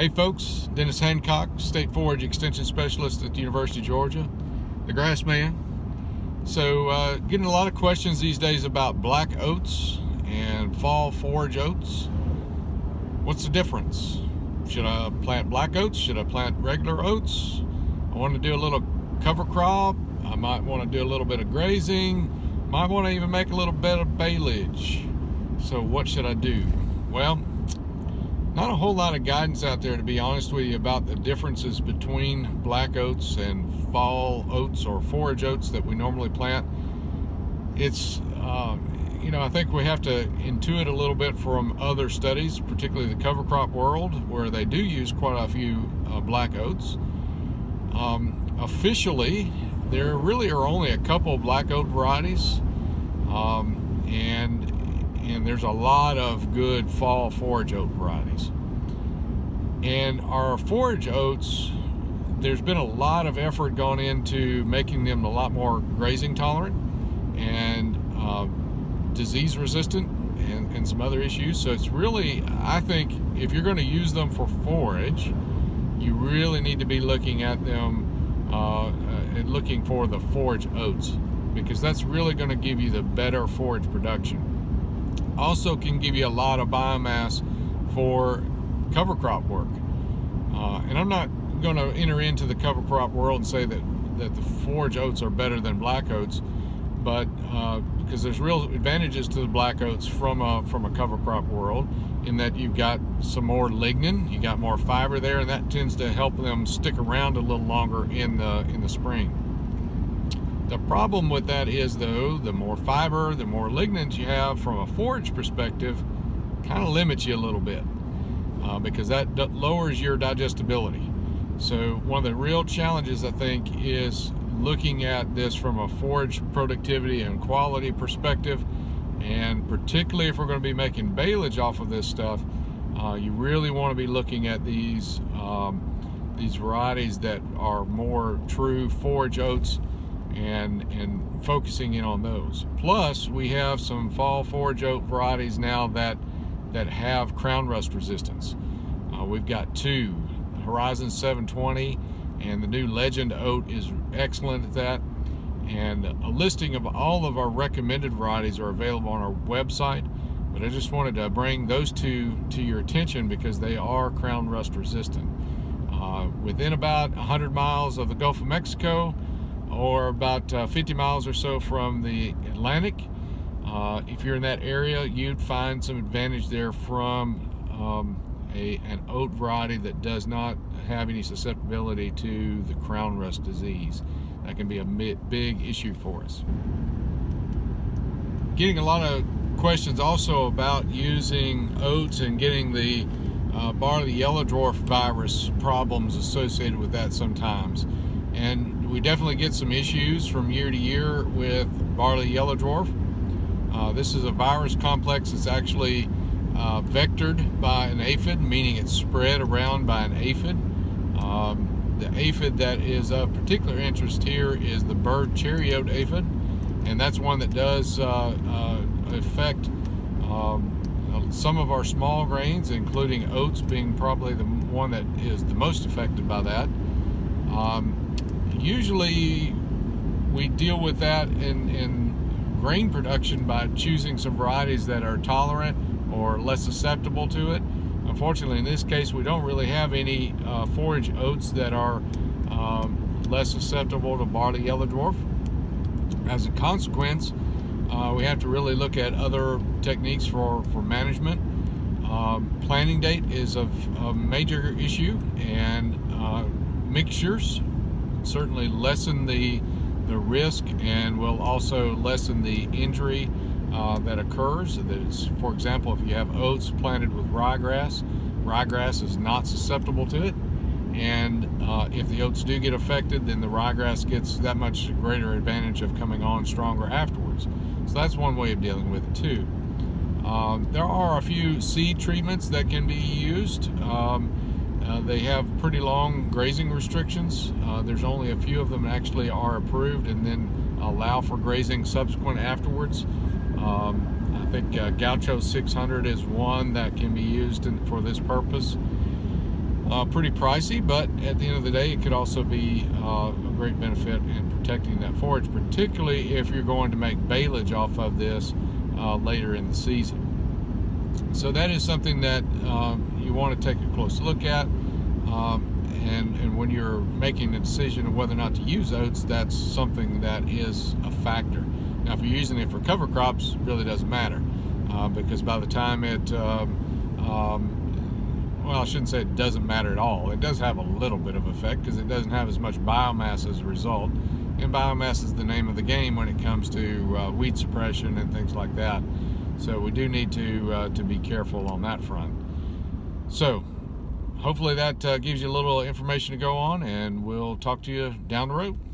Hey folks, Dennis Hancock, State Forage Extension Specialist at the University of Georgia, the grass man. So uh, getting a lot of questions these days about black oats and fall forage oats. What's the difference? Should I plant black oats? Should I plant regular oats? I want to do a little cover crop. I might want to do a little bit of grazing. Might want to even make a little bit of baleage. So what should I do? Well, not a whole lot of guidance out there to be honest with you about the differences between black oats and fall oats or forage oats that we normally plant. It's, uh, you know, I think we have to intuit a little bit from other studies, particularly the cover crop world, where they do use quite a few uh, black oats. Um, officially, there really are only a couple black oat varieties, um, there's a lot of good fall forage oat varieties. And our forage oats, there's been a lot of effort gone into making them a lot more grazing tolerant and uh, disease resistant and, and some other issues. So it's really, I think, if you're going to use them for forage, you really need to be looking at them uh, uh, looking for the forage oats because that's really going to give you the better forage production also can give you a lot of biomass for cover crop work. Uh, and I'm not going to enter into the cover crop world and say that, that the forage oats are better than black oats, but uh, because there's real advantages to the black oats from a, from a cover crop world in that you've got some more lignin, you got more fiber there, and that tends to help them stick around a little longer in the, in the spring. The problem with that is though, the more fiber, the more lignins you have from a forage perspective, kind of limits you a little bit uh, because that lowers your digestibility. So one of the real challenges I think is looking at this from a forage productivity and quality perspective and particularly if we're going to be making baleage off of this stuff uh, you really want to be looking at these um, these varieties that are more true forage oats and and focusing in on those. Plus, we have some fall forage oat varieties now that that have crown rust resistance. Uh, we've got two, Horizon 720 and the new Legend oat is excellent at that. And a listing of all of our recommended varieties are available on our website. But I just wanted to bring those two to your attention because they are crown rust resistant. Uh, within about 100 miles of the Gulf of Mexico, or about uh, 50 miles or so from the Atlantic. Uh, if you're in that area, you'd find some advantage there from um, a, an oat variety that does not have any susceptibility to the crown rust disease. That can be a big issue for us. Getting a lot of questions also about using oats and getting the uh, barley yellow dwarf virus problems associated with that sometimes. And we definitely get some issues from year to year with barley yellow dwarf. Uh, this is a virus complex that's actually uh, vectored by an aphid, meaning it's spread around by an aphid. Um, the aphid that is of particular interest here is the bird cherry oat aphid, and that's one that does uh, uh affect um, some of our small grains, including oats being probably the one that is the most affected by that. Um, usually we deal with that in, in grain production by choosing some varieties that are tolerant or less susceptible to it. Unfortunately, in this case, we don't really have any uh, forage oats that are um, less susceptible to barley yellow dwarf. As a consequence, uh, we have to really look at other techniques for, for management. Um, planting date is a, a major issue and uh, mixtures certainly lessen the the risk and will also lessen the injury uh, that occurs. That is, for example, if you have oats planted with ryegrass, ryegrass is not susceptible to it. And uh, if the oats do get affected, then the ryegrass gets that much greater advantage of coming on stronger afterwards. So that's one way of dealing with it too. Um, there are a few seed treatments that can be used. Um, uh, they have pretty long grazing restrictions. Uh, there's only a few of them actually are approved and then allow for grazing subsequent afterwards. Um, I think uh, Gaucho 600 is one that can be used in, for this purpose. uh, pretty pricey, but at the end of the day, it could also be uh, a great benefit in protecting that forage, particularly if you're going to make baleage off of this later in the season. So that is something that um, you want to take a close look at. Um, and, and when you're making a decision of whether or not to use oats, that's something that is a factor. Now, if you're using it for cover crops, really doesn't matter uh, because by the time it um, um, well, I shouldn't say it doesn't matter at all. It does have a little bit of effect because it doesn't have as much biomass as a result. And biomass is the name of the game when it comes to uh, weed suppression and things like that. So we do need to uh, to be careful on that front. So hopefully that uh, gives you a little information to go on and we'll talk to you down the road.